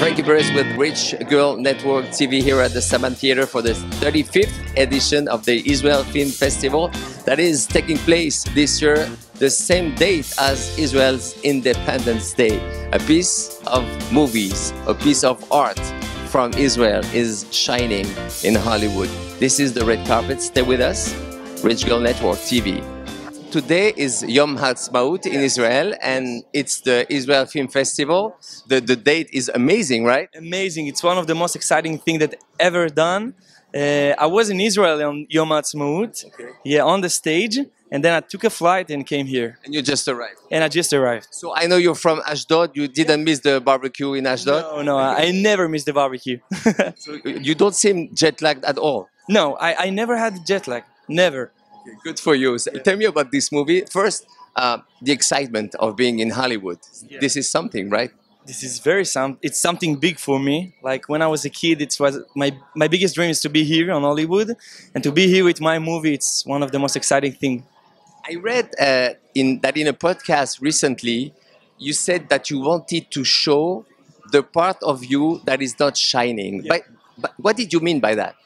Frankie Perez with Rich Girl Network TV here at the Saban Theater for the 35th edition of the Israel Film Festival that is taking place this year, the same date as Israel's Independence Day. A piece of movies, a piece of art from Israel is shining in Hollywood. This is the red carpet. Stay with us. Rich Girl Network TV. Today is Yom Ha'atzmaut in Israel, and it's the Israel Film Festival. The, the date is amazing, right? amazing. It's one of the most exciting things that ever done. Uh, I was in Israel on Yom Ha'atzmaut, yeah, on the stage, and then I took a flight and came here, And you just arrived. and I just arrived. So I know you're from Ashdod. You didn't miss the barbecue in Ashdod. No, no, I never missed the barbecue. So you don't seem jet lagged at all. no, I, I never had jet lag, never. Good for you. So tell me about this movie. First, uh, the excitement of being in Hollywood. This is something, right? This is very some. It's something big for me. Like when I was a kid, it was my my biggest dream is to be here on Hollywood, and to be here with my movie. It's one of the most exciting things. I read uh, in that in a podcast recently, you said that you wanted to show the part of you that is not shining. But, but what did you mean by that?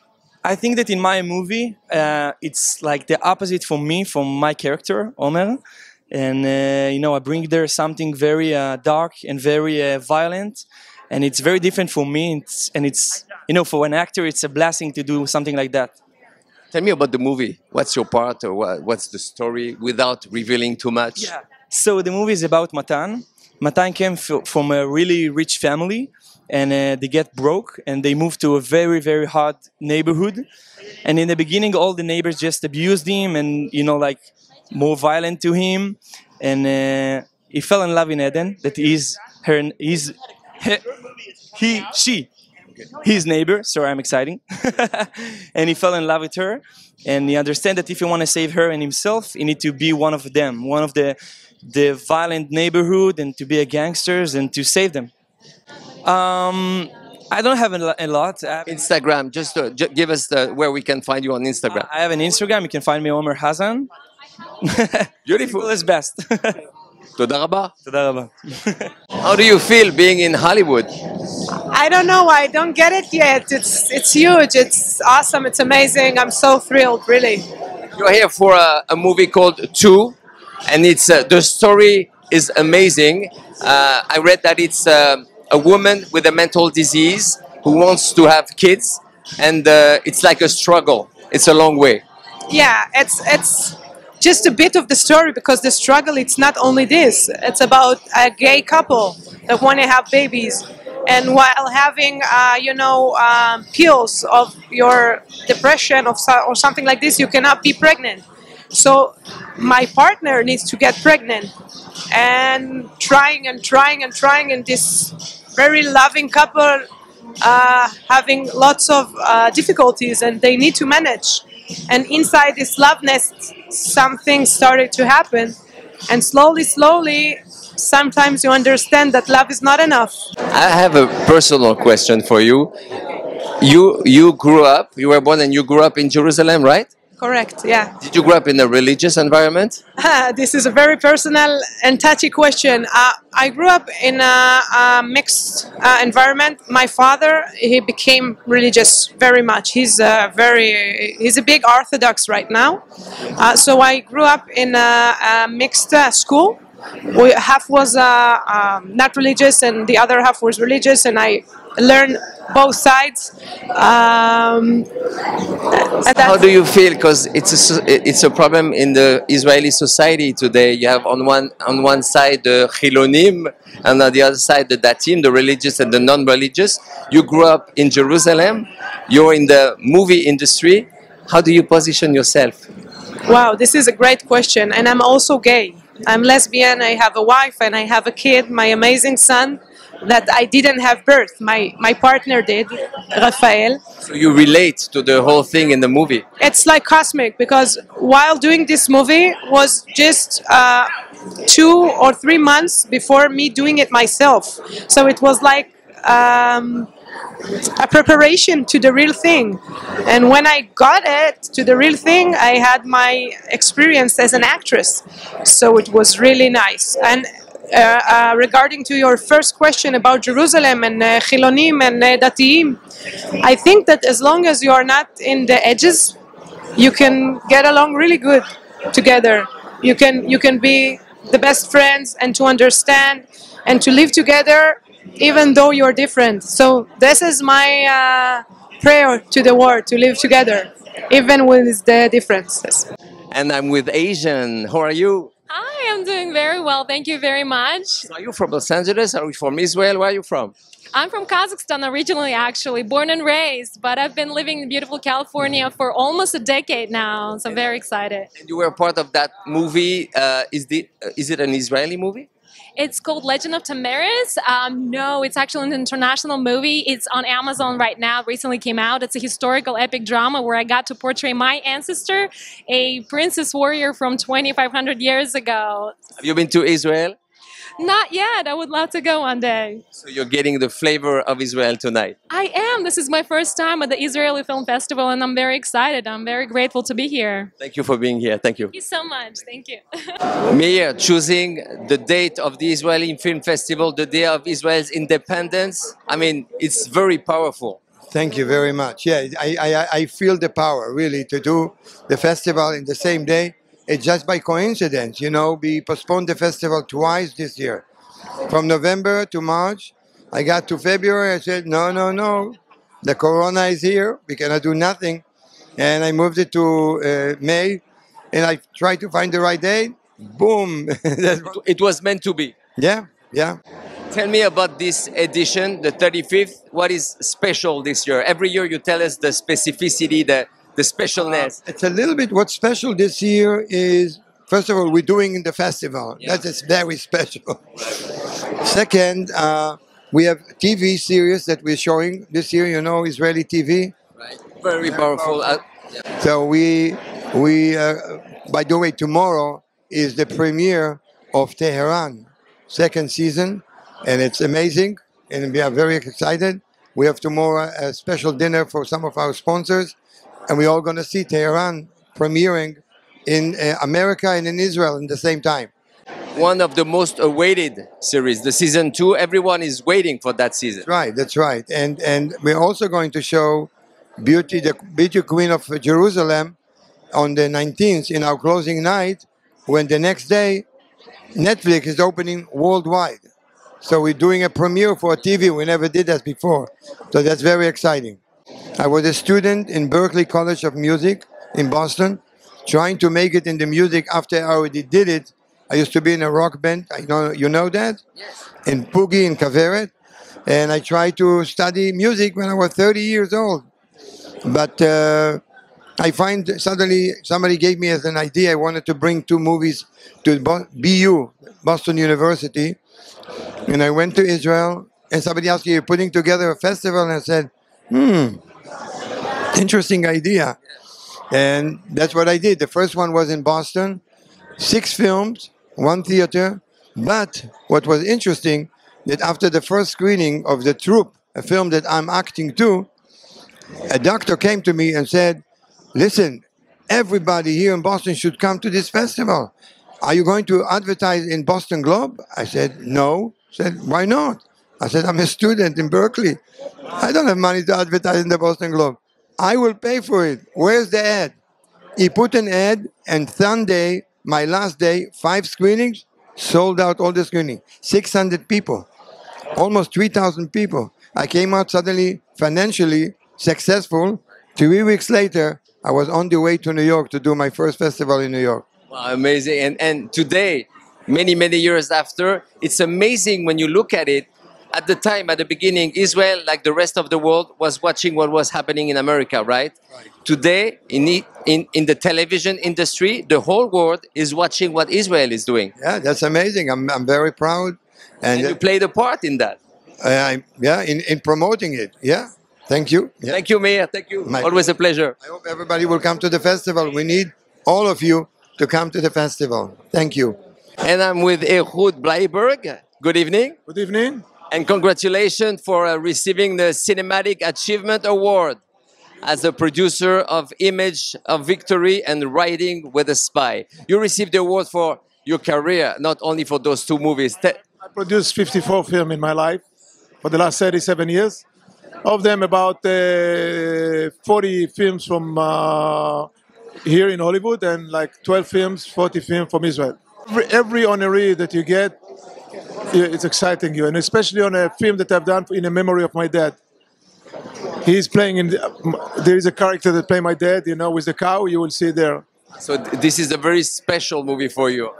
I think that in my movie, uh, it's like the opposite for me, from my character, Omer. And, uh, you know, I bring there something very uh, dark and very uh, violent. And it's very different for me. It's, and it's, you know, for an actor, it's a blessing to do something like that. Tell me about the movie. What's your part or what, what's the story without revealing too much? Yeah. So the movie is about Matan. Matan came f- from a really rich family, and uh, they get broke, and they move to a very very hard neighborhood. And in the beginning, all the neighbors just abused him, and you know, like more violent to him. And uh, he fell in love in Eden. That is her. He's he, he she his neighbor. Sorry, I'm exciting. and he fell in love with her, and he understand that if he want to save her and himself, he need to be one of them, one of the the violent neighborhood, and to be a gangsters and to save them. Um, I don't have a lo- a lot. I have, Instagram, just uh, j- give us the, where we can find you on Instagram. I have an Instagram. You can find me Omer Hazan. Beautiful. Simple is best. תודה רבה. תודה רבה. How do you feel being in Hollywood? I don't know. I don't get it yet. It's it's huge. It's awesome. It's amazing. I'm so thrilled, really. You're here for a, a movie called Two, and it's uh, the story is amazing. Uh, I read that it's um a woman with a mental disease who wants to have kids, and uh, it's like a struggle. It's a long way. Yeah, it's it's just a bit of the story because the struggle. It's not only this. It's about a gay couple that want to have babies, and while having uh, you know um, pills of your depression of or something like this, you cannot be pregnant. So my partner needs to get pregnant, and trying and trying and trying, and this very loving couple uh, having lots of uh, difficulties, and they need to manage. And inside this love nest, something started to happen, and slowly, slowly, sometimes you understand that love is not enough. I have a personal question for you. You you grew up. You were born and you grew up in Jerusalem, right? Correct, yeah. Did you grow up in a religious environment? this is a very personal and touchy question. Uh, I grew up in a, a mixed uh, environment. My father, he became religious very much. He's a very, he's a big Orthodox right now. Uh, so I grew up in a, a mixed uh, school. We, half was uh, um, not religious, and the other half was religious, and I learned both sides. Um, How do you feel? Because it's a it's a problem in the Israeli society today. You have on one on one side the Chilonim, and on the other side the Datim, the religious and the non-religious. You grew up in Jerusalem. You're in the movie industry. How do you position yourself? Wow, this is a great question. And I'm also gay. I'm lesbian. I have a wife and I have a kid, my amazing son, that I didn't have birth. My, my partner did, Rafael. So you relate to the whole thing in the movie. It's like cosmic because while doing this movie was just uh, two or three months before me doing it myself. So it was like um, a preparation to the real thing. And when I got it to the real thing, I had my experience as an actress. So it was really nice. And uh, regarding to your first question about Jerusalem and uh, Chilonim and uh, Datiim, I think that as long as you are not in the edges, you can get along really good together. You can you can be the best friends and to understand and to live together even though you're different. So this is my uh, prayer to the world to live together even with the differences. And I'm with Asian. How are you? Hi, I'm doing very well. Thank you very much. So are you from Los Angeles? Are you from Israel? Where are you from? I'm from Kazakhstan originally, actually, born and raised, but I've been living in beautiful California for almost a decade now, so I'm very excited. And you were part of that movie. Uh, is, the, uh, is it an Israeli movie? It's called Legend of Tomiris. Um, no, it's actually an international movie. It's on Amazon right now. Recently came out. It's a historical epic drama where I got to portray my ancestor, a princess warrior from 2,500 years ago. Have you been to Israel? Not yet. I would love to go one day. So you're getting the flavor of Israel tonight. I am. This is my first time at the Israeli Film Festival, and I'm very excited. I'm very grateful to be here. Thank you for being here. Thank you. Thank you so much. Thank you. Meir, choosing the date of the Israeli Film Festival, the day of Israel's independence. I mean, it's very powerful. Thank you very much. Yeah, I, I, I feel the power really to do the festival in the same day. It's just by coincidence, you know. We postponed the festival twice this year, from November to March. I got to February. I said, no, no, no. The corona is here. We cannot do nothing, and I moved it to uh, May, and I tried to find the right date. Boom. It was meant to be. yeah, yeah. Tell me about this edition, the 35th. What is special this year? Every year you tell us the specificity, the, the specialness. It's a little bit what's special this year is first of all we're doing the festival. Yeah. That is very special. Second, uh, we have TV series that we're showing this year. You know, Israeli TV. Right. Very powerful. Uh, So we we uh, by the way tomorrow is the premiere of Tehran second season, and it's amazing, and we are very excited. We have tomorrow a special dinner for some of our sponsors, and we're all going to see Tehran premiering in uh, America and in Israel in the same time. one of the most awaited series, the season two. Everyone is waiting for that season. Right, that's right. And and we're also going to show Beauty, the Beauty Queen of Jerusalem, on the 19th in our closing night, when the next day Netflix is opening worldwide. So we're doing a premiere for TV. We never did that before. So that's very exciting. I was a student in Berklee College of Music in Boston, trying to make it in the music after I already did it. I used to be in a rock band. I know you know that? Yes. In Poogy in Kaveret. And I tried to study music when I was 30 years old. But uh, I find suddenly somebody gave me as an idea. I wanted to bring two movies to Bo- BU, Boston University. And I went to Israel, and somebody asked me, You're putting together a festival? And I said, Hmm, interesting idea. And that's what I did. The first one was in Boston, six films, one theater. But what was interesting, that after the first screening of The Troop, a film that I'm acting to, a doctor came to me and said, Listen, everybody here in Boston should come to this festival. Are you going to advertise in Boston Globe? I said, No. He said, Why not? I said, I'm a student in Berklee. I don't have money to advertise in the Boston Globe. I will pay for it. Where's the ad? He put an ad, and Sunday, my last day, five screenings, sold out all the screening. 600 people, almost 3,000 people. I came out suddenly financially successful. Three weeks later, I was on the way to New York to do my first festival in New York. Wow, amazing. And, and today, many, many years after, it's amazing when you look at it. At the time, at the beginning, Israel, like the rest of the world, was watching what was happening in America, right? Today, in, the- in, in the television industry, the whole world is watching what Israel is doing. Yeah, that's amazing. I'm, I'm very proud. And And, you played a part in that. uh, I, yeah, in, in promoting it. Yeah, thank you. Yeah. Thank you, Meir. Thank you. My Always a pleasure. I hope everybody will come to the festival. We need all of you to come to the festival. Thank you. And I'm with Ehud Bleiberg. Good evening. Good evening. And congratulations for uh, receiving the Cinematic Achievement Award as the producer of Image of Victory and Writing with a Spy. You received the award for your career, not only for those two movies. I produced 54 films in my life for the last 37 years. Of them, about uh, 40 films from uh, here in Hollywood and like 12 films, 40 films from Israel. Every, every honoree that you get, it's exciting you, and especially on a film that I've done in a memory of my dad. He's playing in. The, there is a character that play my dad, you know, with the cow. You will see there. So this is a very special movie for you.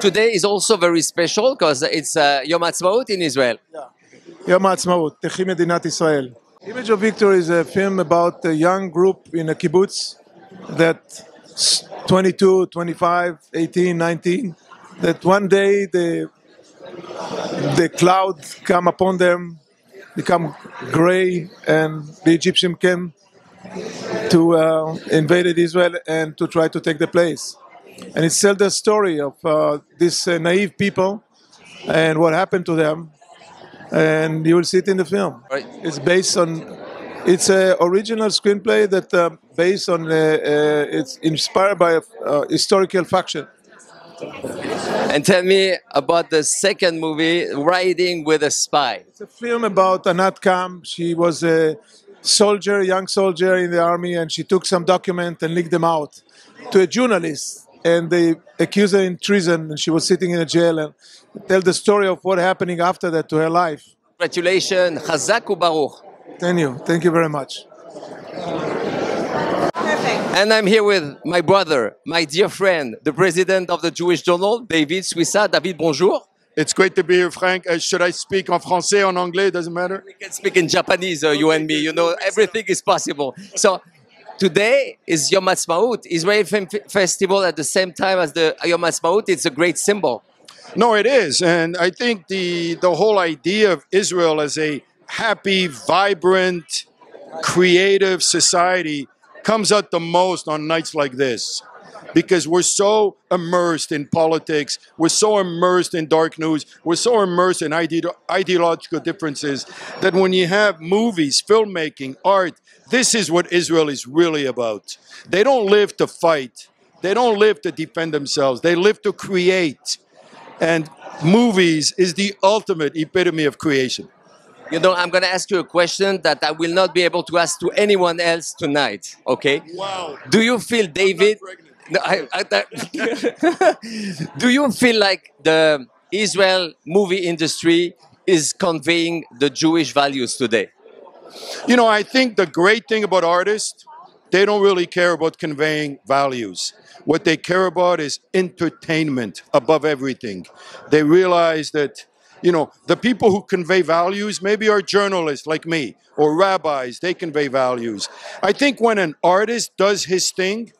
Today is also very special because it's uh, Yom Ha'atzmaut in Israel. Yeah. Yom Ha'atzmaut, Techi Israel. Image of Victory is a film about a young group in a kibbutz that 22, 25, 18, 19, that one day the the clouds come upon them, become gray, and the Egyptian came to uh, invaded Israel and to try to take the place. And it tells the story of uh, these uh, naive people and what happened to them and you will see it in the film. Right. It's based on. It's a original screenplay that uh, based on. Uh, uh, it's inspired by a uh, historical faction. And tell me about the second movie, Riding with a Spy. It's a film about Anat Kam. She was a soldier, young soldier in the army, and she took some document and leaked them out to a journalist. And they accused her in treason, and she was sitting in a jail. And tell the story of what happening after that to her life. Congratulations, Chazak Ubaruch. Thank you. Thank you very much. And I'm here with my brother, my dear friend, the president of the Jewish Journal, David Suissa. David, bonjour. It's great to be here, Frank. Uh, should I speak en français, en anglais? Doesn't matter. We can speak in Japanese, uh, you and me. You know, everything is possible. So today is Yom Ha'atzmaut, Israel Film F- Festival at the same time as the Yom Ha'atzmaut. It's a great symbol. No, it is, and I think the the whole idea of Israel as a happy, vibrant, creative society comes out the most on nights like this. Because we're so immersed in politics, we're so immersed in dark news, we're so immersed in ide- ideological differences that when you have movies, filmmaking, art, this is what Israel is really about. They don't live to fight, they don't live to defend themselves, they live to create. And movies is the ultimate epitome of creation. You know, I'm going to ask you a question that I will not be able to ask to anyone else tonight. Okay? Wow. Do you feel, David? No, I, I, that- do you feel like the Israel movie industry is conveying the Jewish values today? You know, I think the great thing about artists, they don't really care about conveying values. What they care about is entertainment above everything. They realize that, you know, the people who convey values maybe are journalists like me or rabbis, they convey values. I think when an artist does his thing,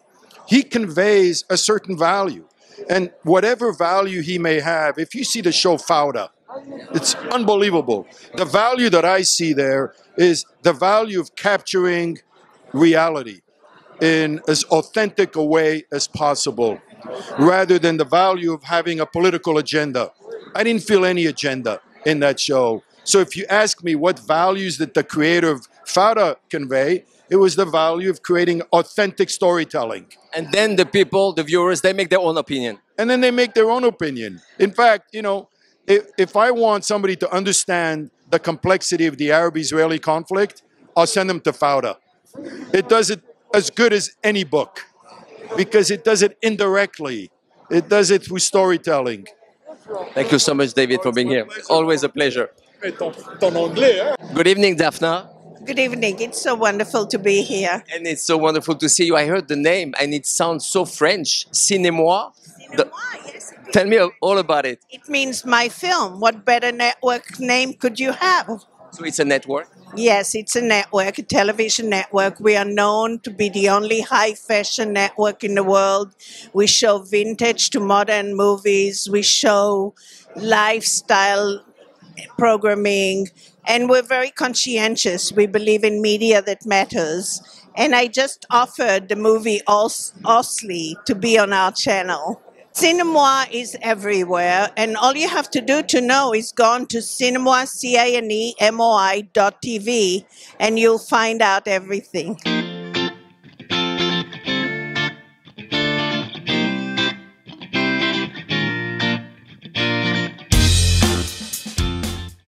he conveys a certain value. And whatever value he may have, if you see the show Fauda, it's unbelievable. The value that I see there is the value of capturing reality in as authentic a way as possible, rather than the value of having a political agenda. I didn't feel any agenda in that show. So if you ask me what values did the creator of Fauda convey, it was the value of creating authentic storytelling. And then the people, the viewers, they make their own opinion. and then they make their own opinion. In fact, you know, if, if I want somebody to understand the complexity of the Arab Israeli conflict, I'll send them to Fauda. It does it as good as any book because it does it indirectly, it does it through storytelling. Thank you so much, David, for being here. Always a pleasure. Good evening, Daphna. Good evening. It's so wonderful to be here. And it's so wonderful to see you. I heard the name and it sounds so French. Cinémoi. The- yes, tell me all about it. it means my film. What better network name could you have? So it's a network. Yes, it's a network, a television network. We are known to be the only high fashion network in the world. We show vintage to modern movies. We show lifestyle programming. And we're very conscientious. We believe in media that matters. And I just offered the movie Os- Osley to be on our channel. Cinémoi is everywhere, and all you have to do to know is go on to Cinémoi, C-I-N-E-M-O-I dot TV, and you'll find out everything.